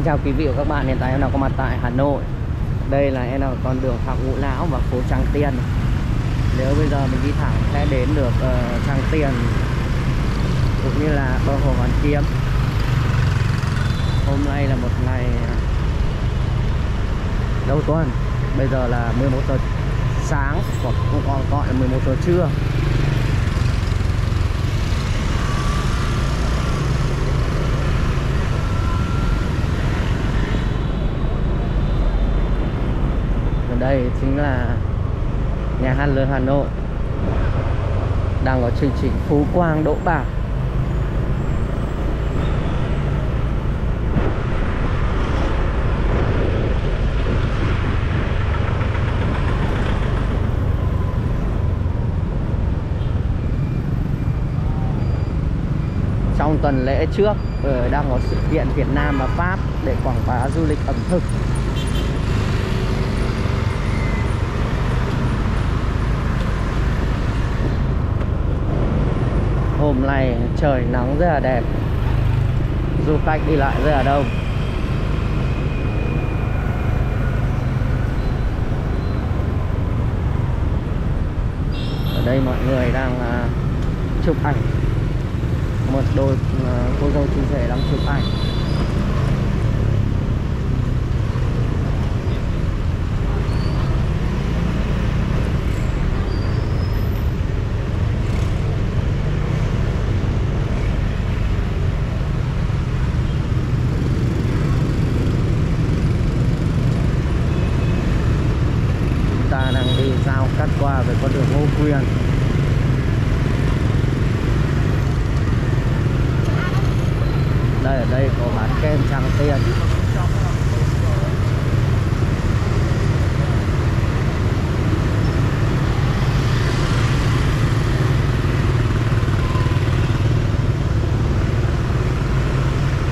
Xin chào quý vị và các bạn, hiện tại em đang có mặt tại Hà Nội. Đây là em là con đường Phạm Ngũ Lão và phố Tràng Tiền. Nếu bây giờ mình đi thẳng sẽ đến được uh, Tràng Tiền Cũng như là bờ hồ Hoàn Kiếm. Hôm nay là một ngày à, đầu tuần. Bây giờ là 11 giờ sáng hoặc cũng còn gọi là 11 giờ trưa đây chính là nhà hát lớn Hà Nội. Đang có chương trình Phú Quang, Đỗ Bảo. Trong tuần lễ trước ờ, đang có sự kiện Việt Nam và Pháp để quảng bá du lịch ẩm thực. Hôm nay trời nắng rất là đẹp. Du khách đi lại rất là đông. Ở đây mọi người đang uh, chụp ảnh. Một đôi uh, cô dâu chú rể đang chụp ảnh cắt qua về con đường Ngô Quyền. Đây, ở đây có bán kem Tràng Tiền.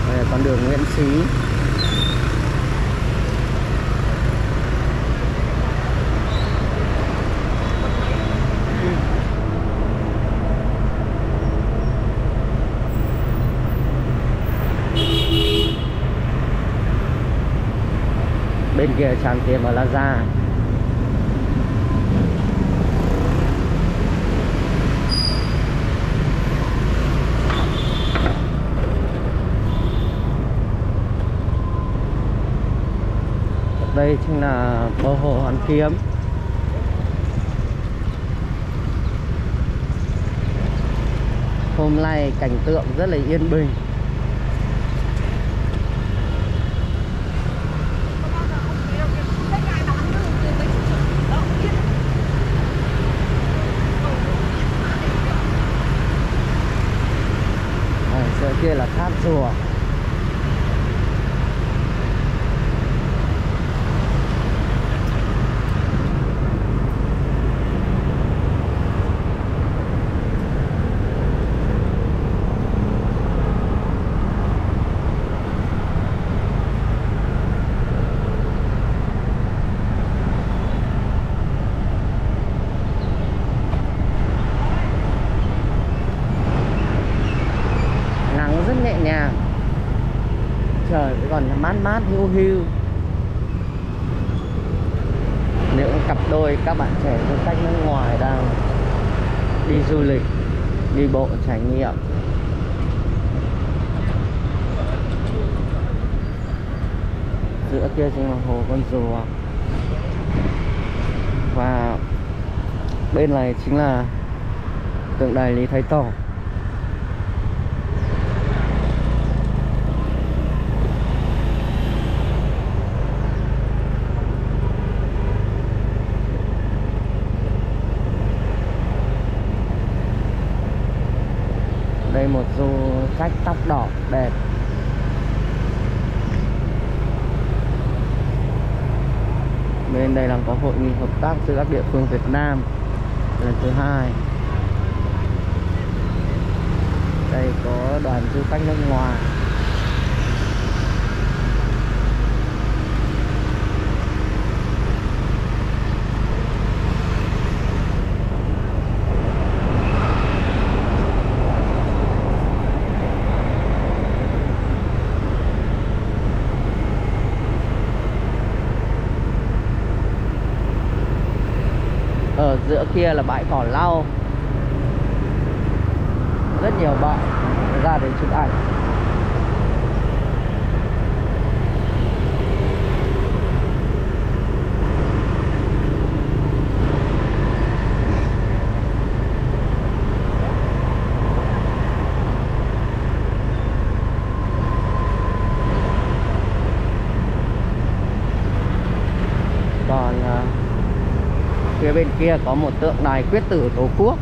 Đây là con đường Nguyễn Xí bên kia tràn tiền ở Lazada. đây chính là bờ hồ Hoàn Kiếm hôm nay cảnh tượng rất là yên bình kia là tháp rùa trời còn mát mát, hiu hiu. Những cặp đôi, các bạn trẻ du khách nước ngoài đang đi du lịch, đi bộ trải nghiệm. Giữa kia chính là hồ con rùa. Và bên này chính là tượng đài Lý Thái Tổ đây một du khách tóc đỏ đẹp bên đây là có hội nghị hợp tác giữa các địa phương Việt Nam. Lần thứ hai. Đây có đoàn du khách nước ngoài ở giữa kia là bãi cỏ lau rất nhiều bạn ra để chụp ảnh còn à, phía bên kia có một tượng đài quyết tử tổ quốc.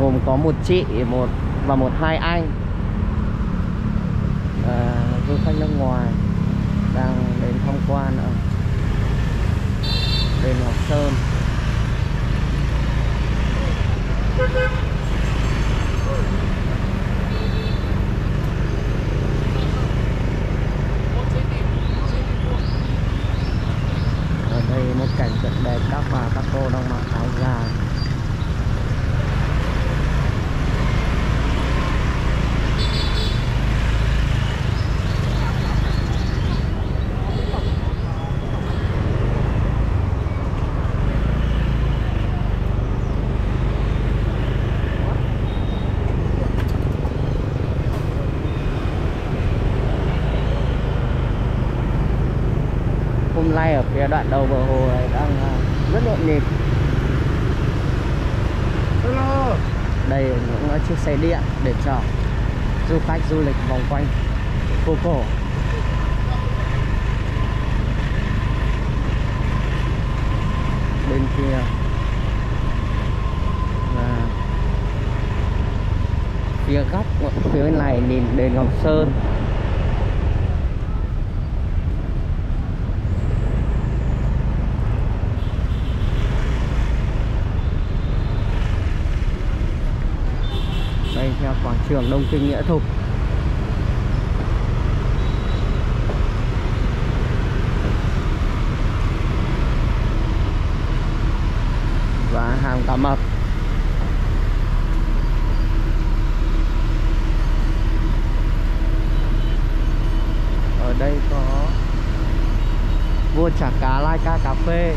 Gồm có một chị một và một hai anh. À, du khách nước ngoài đang đến tham quan ở đền Ngọc Sơn ở đây một cảnh rất đẹp các bà các cô đang mặc áo dài hôm nay ở phía đoạn đầu bờ hồ này đang à, rất nhộn nhịp Hello. đây là những à, chiếc xe điện để chở du khách du lịch vòng quanh phố cổ. Bên kia và phía góc, phía bên này nhìn đền Ngọc Sơn. Theo quảng trường Đông Kinh Nghĩa Thục. Và hàng cá mập. Ở đây có vua chả cá lai ca cà phê.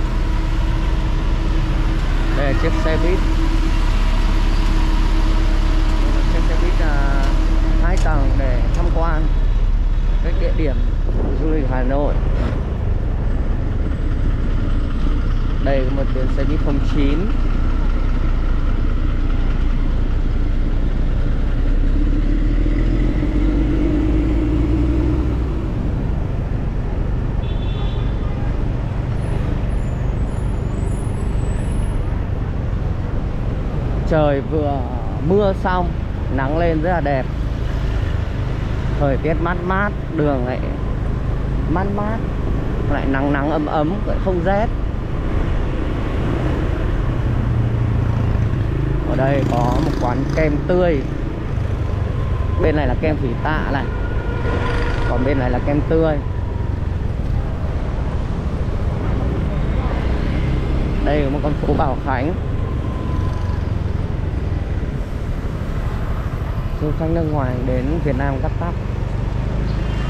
Đây là chiếc xe buýt chiếc xe buýt à, hai tầng để tham quan các địa điểm du lịch Hà Nội. Đây có một tuyến xe buýt 09 trời vừa mưa xong, nắng lên rất là đẹp thời tiết mát mát, đường lại mát mát, lại nắng nắng ấm ấm, lại không rét. Ở đây có một quán kem tươi. Bên này là kem thủy tạ này. Còn bên này là kem tươi. Đây là một con phố Bảo Khánh. Du khách nước ngoài đến Việt Nam cắt tóc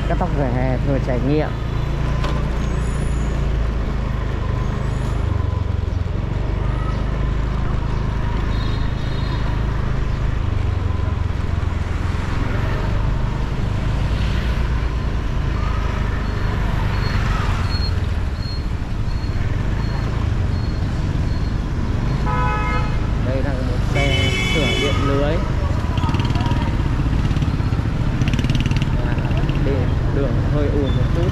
cắt tóc về hè vừa trải nghiệm đây là một xe sửa điện lưới Và đi đường hơi ùn một chút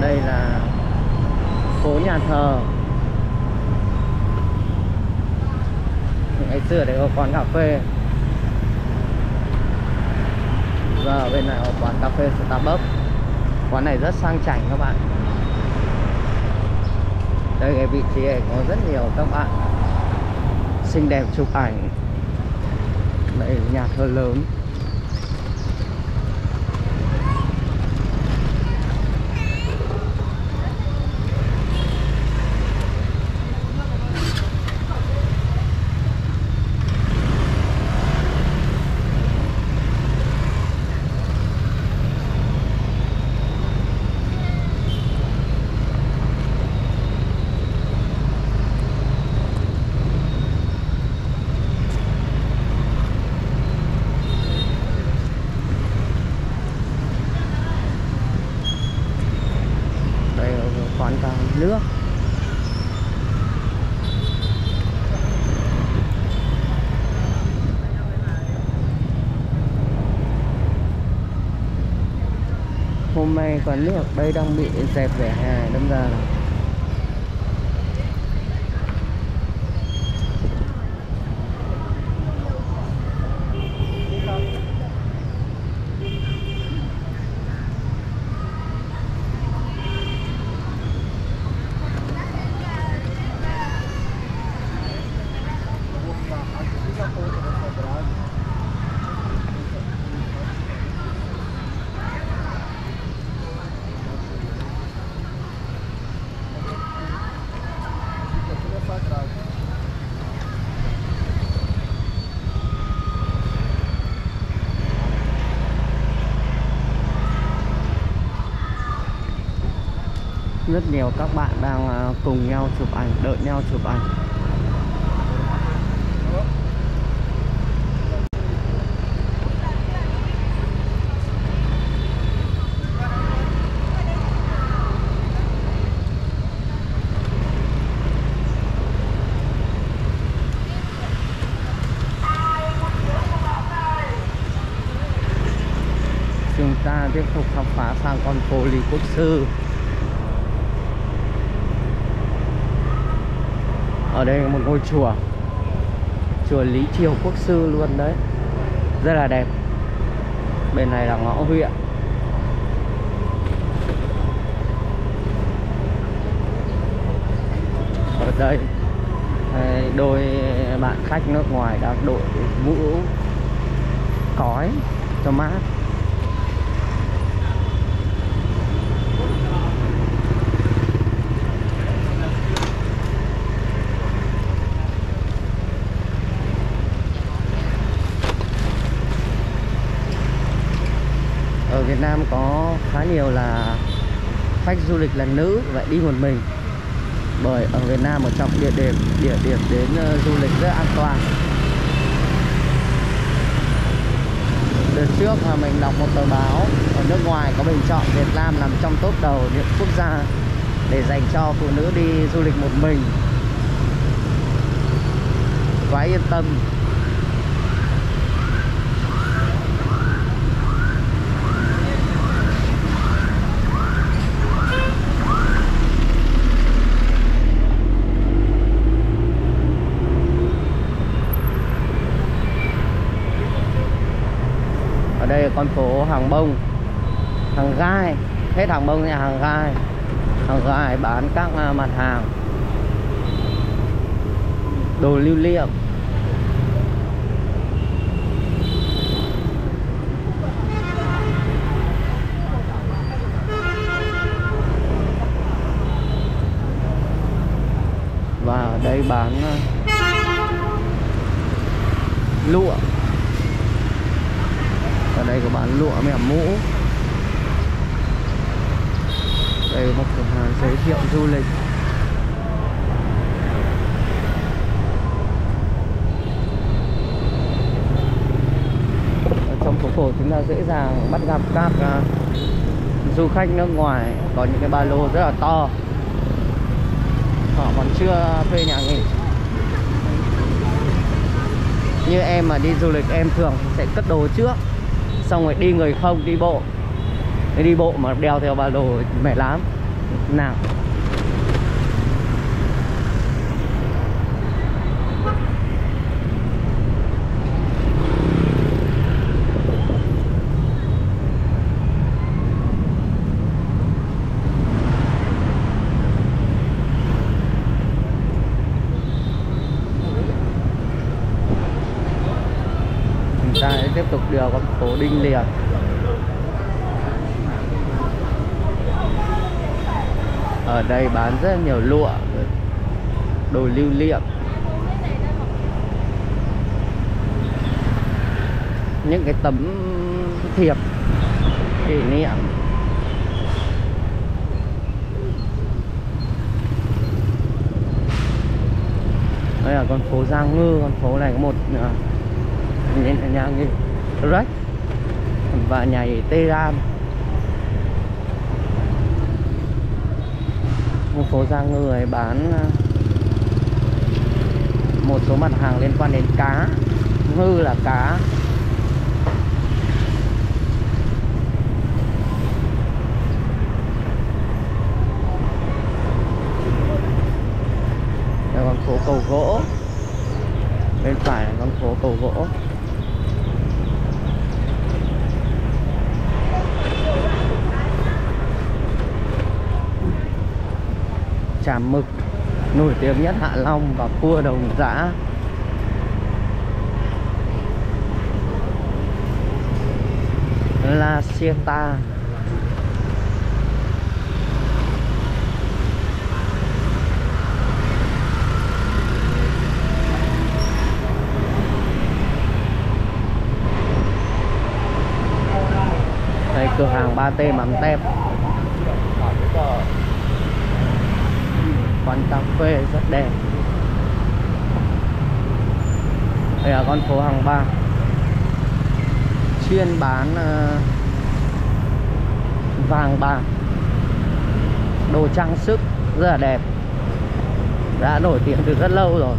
đây là phố nhà thờ. Ngày xưa để có quán cà phê và ở bên này có quán cà phê Starbucks quán này rất sang chảnh các bạn thì có rất nhiều các bạn xinh đẹp chụp ảnh. Đây nhà thờ lớn. nước hôm nay còn nước đây đang bị dẹp vẻ hè đâm ra là rất nhiều, các bạn đang à, cùng nhau chụp ảnh, đợi nhau chụp ảnh. Chúng ta tiếp tục khám phá sang con phố Lý Quốc Sư. Ở đây có một ngôi chùa. Chùa Lý Triều Quốc Sư luôn đấy. Rất là đẹp. Bên này là ngõ huyện. Ở đây, đôi bạn khách nước ngoài đang đội mũ cói cho mát. Việt Nam có khá nhiều là khách du lịch là nữ vậy đi một mình. Bởi ở Việt Nam một trong địa điểm địa điểm đến ờ, du lịch rất an toàn. Đợt trước là mình đọc một tờ báo ở nước ngoài có bình chọn Việt Nam nằm trong top đầu những quốc gia để dành cho phụ nữ đi du lịch một mình. Quá yên tâm. Con phố hàng bông, hàng gai, hết hàng bông nhà hàng gai. Hàng gai bán các à, mặt hàng. Đồ lưu niệm. Và ở đây bán à, lụa đây có bán lụa mẻ mũ. Đây có một cửa hàng giới thiệu du lịch. Ở trong phố cổ chúng ta dễ dàng bắt gặp các à, du khách nước ngoài có những cái ba lô rất là to. Họ còn chưa thuê nhà nghỉ. Như em mà đi du lịch, em thường sẽ cất đồ trước xong rồi đi người không, đi bộ. Đi bộ mà đeo theo ba lô mệt lắm nào. Ta sẽ tiếp tục đi vào con phố Đinh Liệt. Ở đây bán rất nhiều lụa, đồ lưu niệm. Những cái tấm thiệp kỷ niệm. Đây là con phố Giang Ngư, con phố này có một à, nên nhà nghỉ. Rách. Và nhà tê Tây Ram Ngôi phố ra người bán ờ, một số mặt hàng liên quan đến cá. Ngư là cá. Đây con phố cầu gỗ. Bên phải là con phố cầu gỗ. Chả mực, nổi tiếng nhất Hạ Long và cua đồng giã. La Sieta. Đây, cửa hàng 3T mắm tép. Quán cà phê rất đẹp. Đây là con phố hàng ba. Chuyên bán uh, vàng bạc. Đồ trang sức rất là đẹp. Đã nổi tiếng từ rất lâu rồi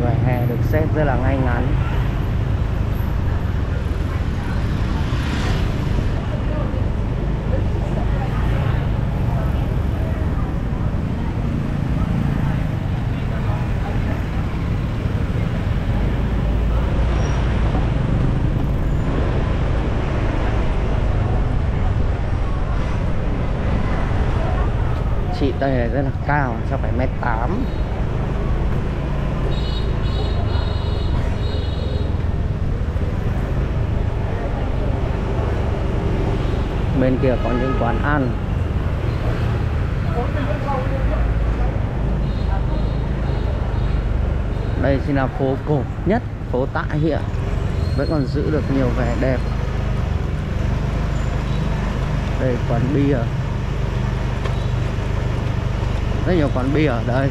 vỉa hè được xếp rất là ngay ngắn chị đây rất là cao chắc phải mét tám? Bên kia có những quán ăn. Đây chính là phố cổ nhất, phố Tạ Hiện. Vẫn còn giữ được nhiều vẻ đẹp. Đây quán bia rất nhiều quán bia ở đây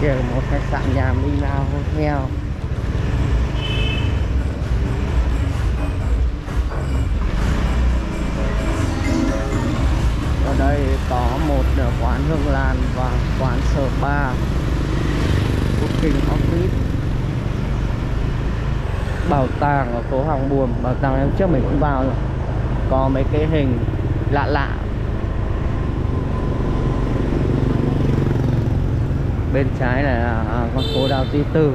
kia là một khách sạn nhà Minh Lao Hotel ở đây có một ờ, quán Hương Lan và quán spa Booking Office bảo tàng ở phố Hàng Buồm. Bảo tàng em trước mình cũng vào rồi. Có mấy cái hình lạ lạ. Bên trái này là à, con phố Đào Duy Từ.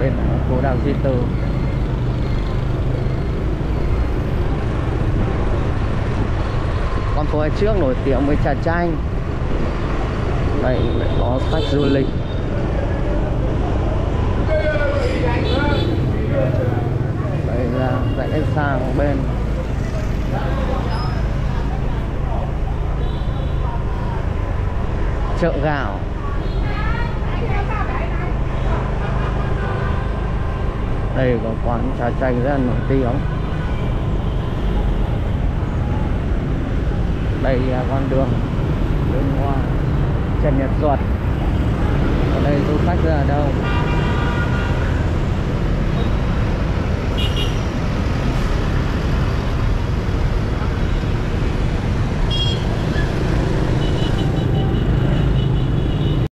Bên này là phố Đào Duy Từ. Con phố trước nổi tiếng với trà chanh. Đây có khách du lịch đây là rẽ sang bên. Chợ gạo. Đây có quán trà chanh rất là nổi tiếng. Đây là con đường đường hoa Trần Nhật Duật. Ở đây du khách rất là đông.